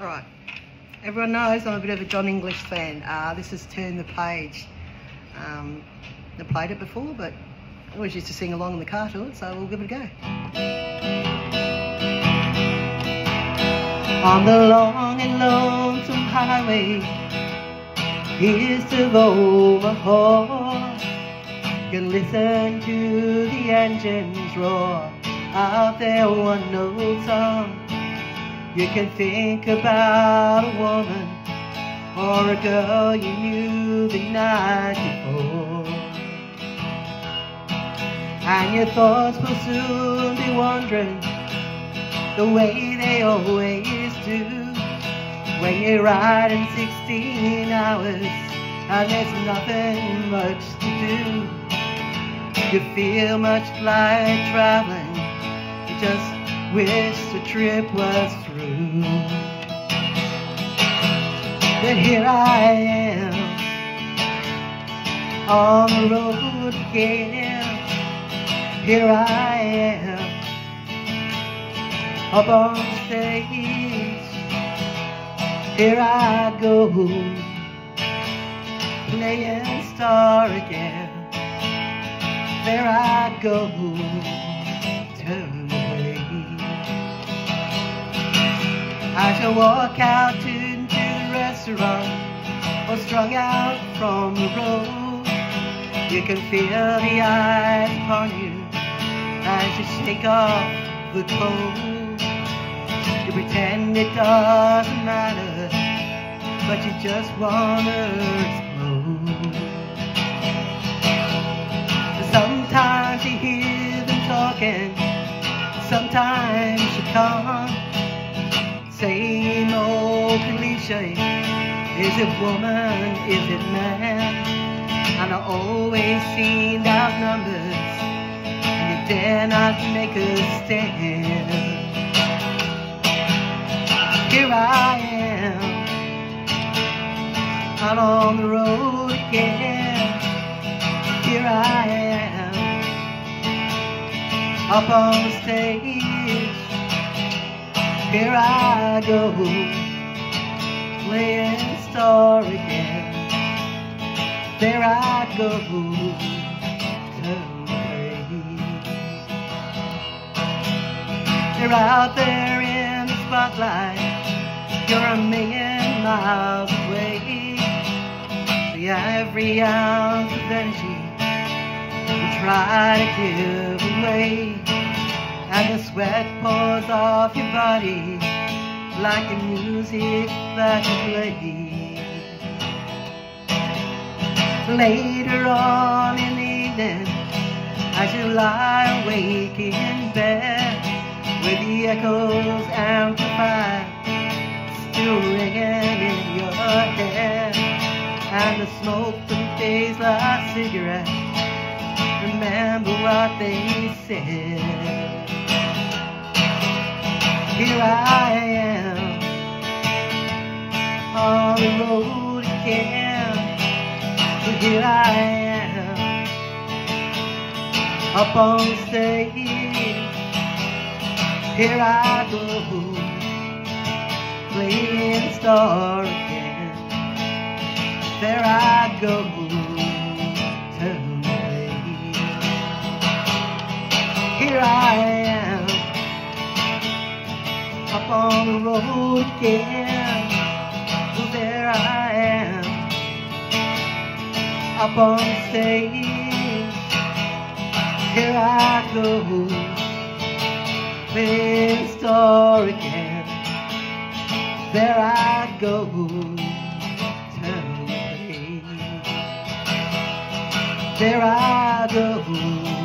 All right. Everyone knows I'm a bit of a John English fan. Uh, this is Turn the Page. Um, I played it before, but I always used to sing along in the car to it, so we'll give it a go. On the long and lonesome highway, east of Omaha, you can listen to the engines roar of their one note song. You can think about a woman or a girl you knew the night before. And your thoughts will soon be wandering the way they always do. When you're riding 16 hours and there's nothing much to do. You feel much like traveling, you just wish the trip was. But here I am on the road again. Here I am up on stage. Here I go playing star again. There I go. Turn I shall walk out into the restaurant or strung out from the road. You can feel the eyes upon you as you shake off the cold. You pretend it doesn't matter, but you just wanna explode. Sometimes you hear them talking, sometimes Is it woman? Is it man? And I always seem outnumbered. And you dare not make a stand. Here I am, out on the road again. Here I am, up on the stage. Here I go, playing star again. There I go. You're out there in the spotlight. You're a million miles away. The every ounce of energy you try to give away and the sweat pours off your body like the music that you play. Later on in the evening, as you lie awake in bed, with the echoes amplified, still ringing in your head, and the smoke from days like cigarettes, remember what they said. Here I am on the road again. So here I am up on stage. Here I go playing star again. There I go. On the road again. So there I am, up on the stage. Here I go, playing star again. There I go, turn away. There I go.